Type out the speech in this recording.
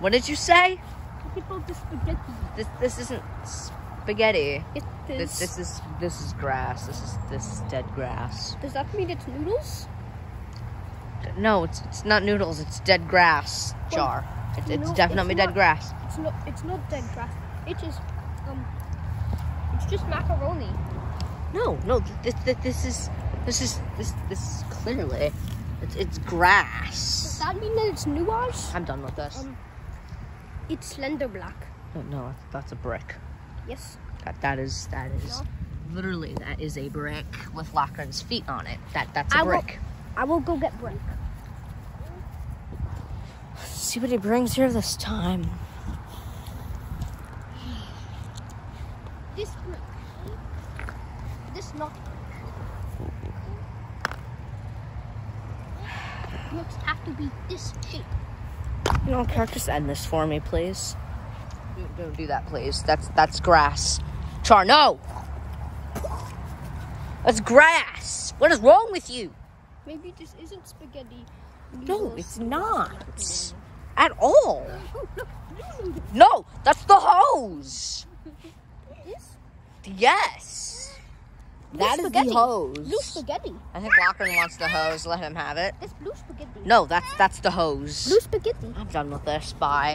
What did you say? People the spaghetti. This this isn't spaghetti. It This this is this is grass. This is this is dead grass. Does that mean it's noodles? No, it's it's not noodles. It's dead grass jar. It's, it's No, definitely it's dead grass. It's not. It's not dead grass. It is. Um. It's just macaroni. No, no. This this, this is this is this this is clearly it's it's Does grass. that mean that it's nuage? I'm done with this. Um. It's slender black. No, no, that's a brick. Yes. That that is that is No. literally that is a brick with Lachlan's feet on it. That that's a I will- brick. I will go get brick. See what he brings here this time. This brick. This not Bricks have to be this shape. You know, can I just end this for me, please? Don't, don't do that, please. That's that's grass. Char, no. That's grass. What is wrong with you? Maybe this isn't spaghetti. No, it's not. At all. Look, blue noodles. No, that's the hose. This Yes. That is spaghetti. the hose. blue spaghetti. I think Lachlan wants the hose. Let him have it. It's blue spaghetti. No, that's that's the hose. Blue spaghetti. I'm done with this. Bye.